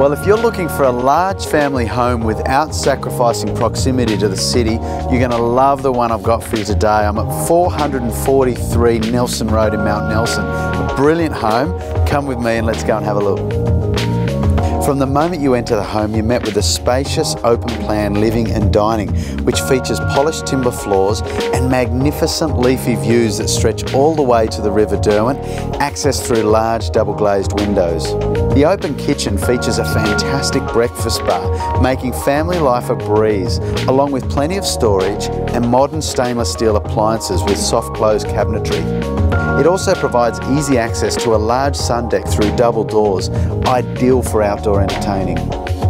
Well, if you're looking for a large family home without sacrificing proximity to the city, you're going to love the one I've got for you today. I'm at 443 Nelson Road in Mount Nelson. A brilliant home. Come with me and let's go and have a look. From the moment you enter the home, you're met with a spacious, open plan living and dining, which features polished timber floors and magnificent leafy views that stretch all the way to the River Derwent, accessed through large double glazed windows. The open kitchen features a fantastic breakfast bar, making family life a breeze, along with plenty of storage and modern stainless steel appliances with soft close cabinetry. It also provides easy access to a large sun deck through double doors, ideal for outdoor entertaining.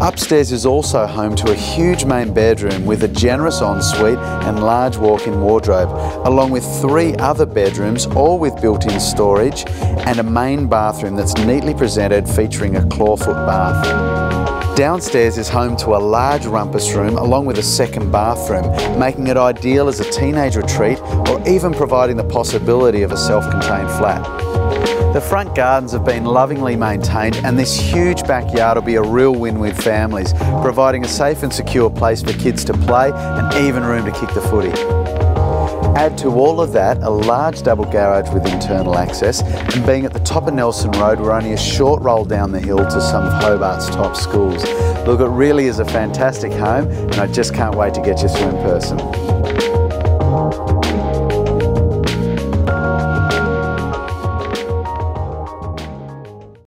Upstairs is also home to a huge main bedroom with a generous ensuite and large walk-in wardrobe, along with three other bedrooms, all with built-in storage, and a main bathroom that's neatly presented featuring a clawfoot bath. Downstairs is home to a large rumpus room along with a second bathroom, making it ideal as a teenage retreat or even providing the possibility of a self-contained flat. The front gardens have been lovingly maintained and this huge backyard will be a real win with families, providing a safe and secure place for kids to play and even room to kick the footy. Add to all of that a large double garage with internal access and being at the top of Nelson Road we're only a short roll down the hill to some of Hobart's top schools. Look, it really is a fantastic home and I just can't wait to get you through in person.